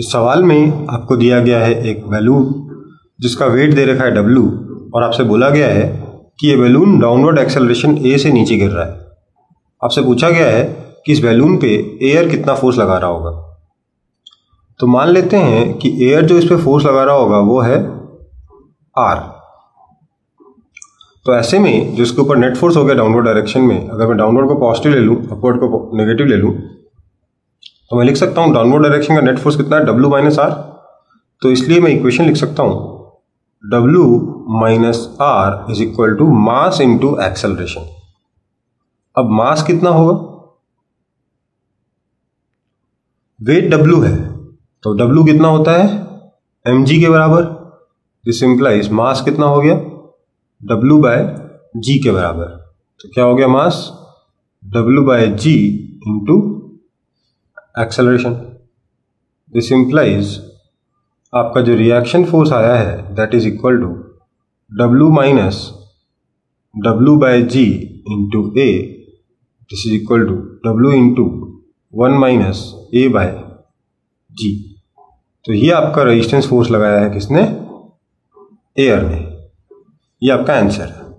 इस सवाल में आपको दिया गया है एक बैलून जिसका वेट दे रखा है डब्लू और आपसे बोला गया है कि ये बैलून डाउनवर्ड एक्सेलरेशन ए से नीचे गिर रहा है। आपसे पूछा गया है कि इस बैलून पे एयर कितना फोर्स लगा रहा होगा। तो मान लेते हैं कि एयर जो इस पर फोर्स लगा रहा होगा, वो है आर तो ऐसे में जो इसके ऊपर नेट फोर्स हो गया डाउनवर्ड डायरेक्शन में, अगर मैं डाउनवर्ड को पॉजिटिव ले लूँ अपवर्ड को नेगेटिव ले लूँ तो मैं लिख सकता हूँ डाउनवर्ड डायरेक्शन का नेट फोर्स कितना है? डब्ल्यू माइनस आर तो इसलिए मैं इक्वेशन लिख सकता हूँ। W minus R is equal to mass into acceleration अब मास कितना होगा? वेट डब्ल्यू है। तो डब्ल्यू कितना होता है? एम जी के बराबर। दिस इंप्लाइज मास कितना हो गया? डब्ल्यू बाय जी के बराबर। तो क्या हो गया mass W by G into acceleration this implies आपका जो रिएक्शन फोर्स आया है that is equal to W minus W by G into A this is equal to W into one minus A by G तो ये आपका resistance force लगाया है किसने? एयर ने. ये आपका आंसर है।